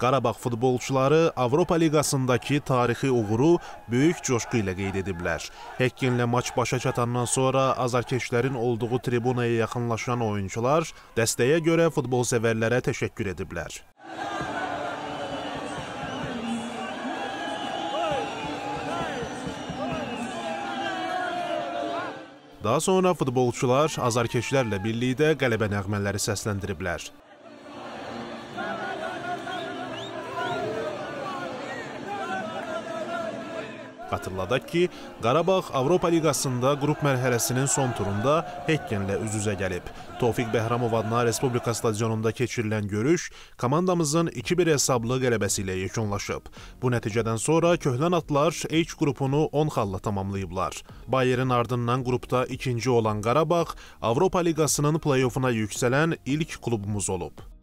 Qarabağ futbolçuları Avropa Liqasındakı tarixi uğuru böyük coşqu ilə qeyd ediblər. Hekkinlə maç başa çatandan sonra azarkeşlərin olduğu tribunaya yaxınlaşan oyuncular dəstəyə görə futbol sevərlərə təşəkkür ediblər. Daha sonra futbolçular azarkeşlərlə birlikdə qələbə nəğmələri səsləndiriblər. Xatırladaq ki, Qarabağ Avropa Liqasında qrup mərhələsinin son turunda Hekkenlə üz-üzə gəlib. Tofiq Bəhramov adına Respublika stadionunda keçirilən görüş komandamızın 2-1 hesablı qələbəsi ilə yekunlaşıb. Bu nəticədən sonra köhlən atlar H qrupunu 10 xalla tamamlayıblar. Bayerin ardından qrupda ikinci olan Qarabağ Avropa Liqasının play-offuna yüksələn ilk klubumuz olub.